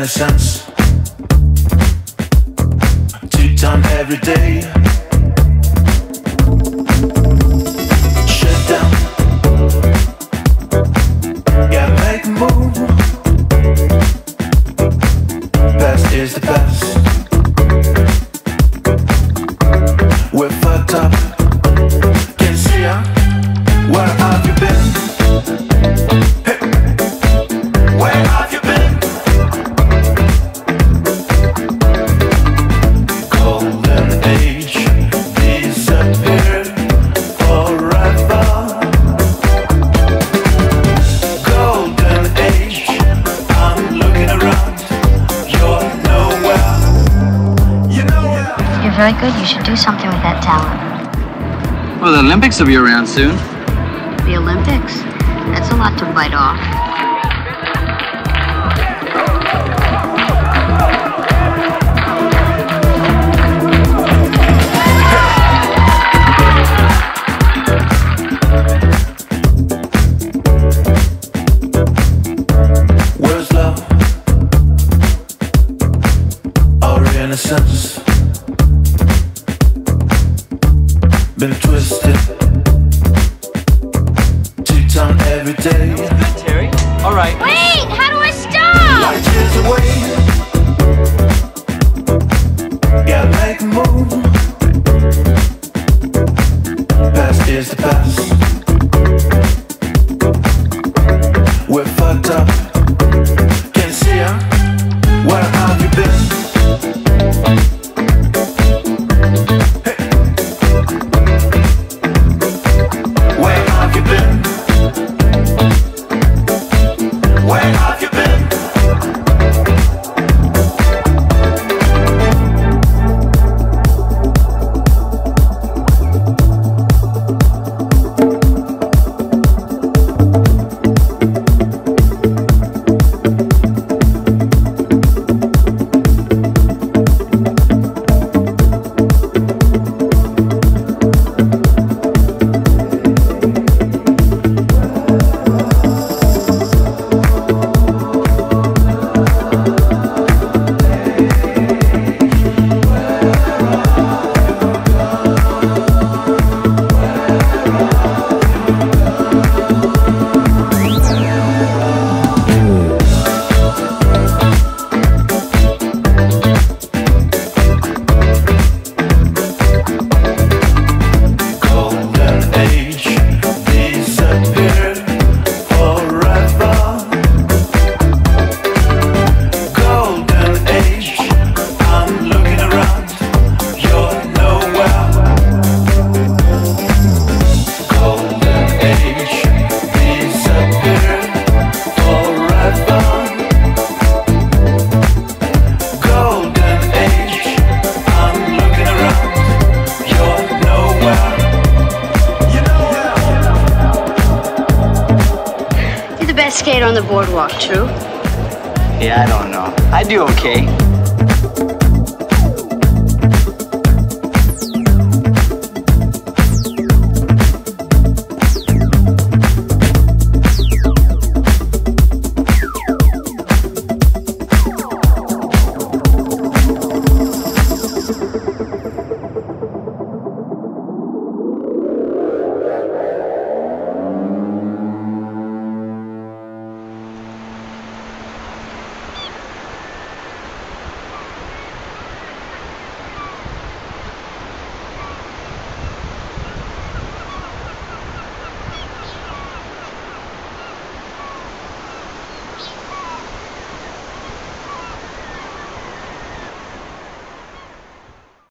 innocence. Two time every day. Shut down. Yeah, make a move. Past is the past. We're fucked up. You're very good. You should do something with that talent. Well, the Olympics will be around soon. The Olympics? That's a lot to bite off. Where's love? Our innocence been twisted. Two time every day. Skater on the boardwalk, true? Yeah, I don't know. I do okay.